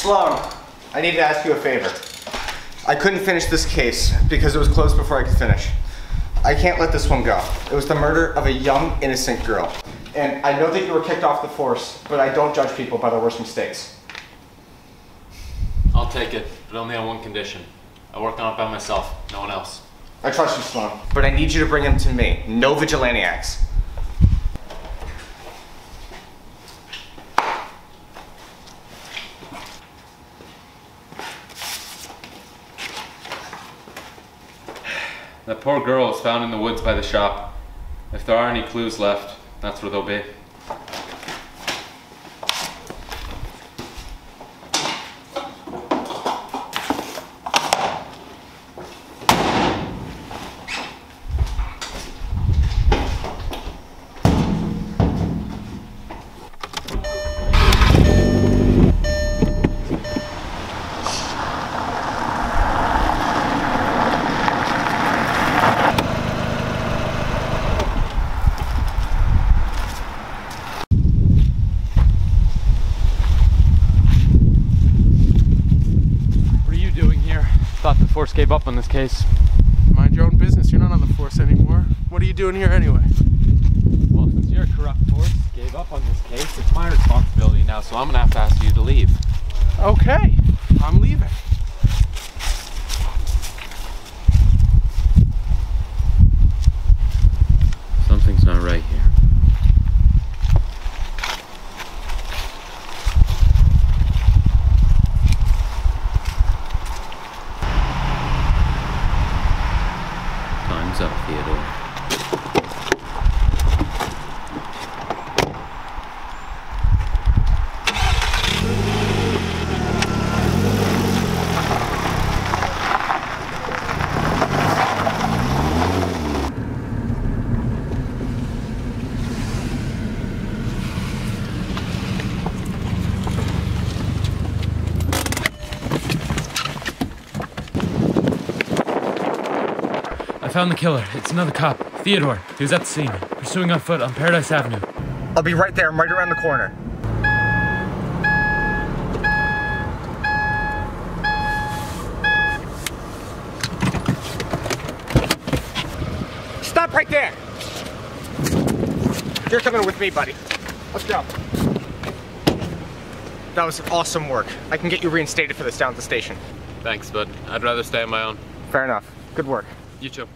Sloan, I need to ask you a favor. I couldn't finish this case because it was closed before I could finish. I can't let this one go. It was the murder of a young, innocent girl. And I know that you were kicked off the force, but I don't judge people by their worst mistakes. I'll take it, but only on one condition. I work on it by myself, no one else. I trust you, Sloan, but I need you to bring him to me. No vigilante That poor girl was found in the woods by the shop. If there are any clues left, that's where they'll be. What are you doing here? Thought the force gave up on this case. Mind your own business. You're not on the force anymore. What are you doing here anyway? Well, since your corrupt force gave up on this case, it's my responsibility now, so I'm gonna have to ask you to leave. Okay, I'm leaving. Something's not right here. Time's up, Theodore. Found the killer. It's another cop. Theodore. He was at the scene, pursuing on foot on Paradise Avenue. I'll be right there. I'm right around the corner. Stop right there! You're coming with me, buddy. Let's go. That was awesome work. I can get you reinstated for this down at the station. Thanks, but I'd rather stay on my own. Fair enough. Good work. You too.